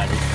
about it.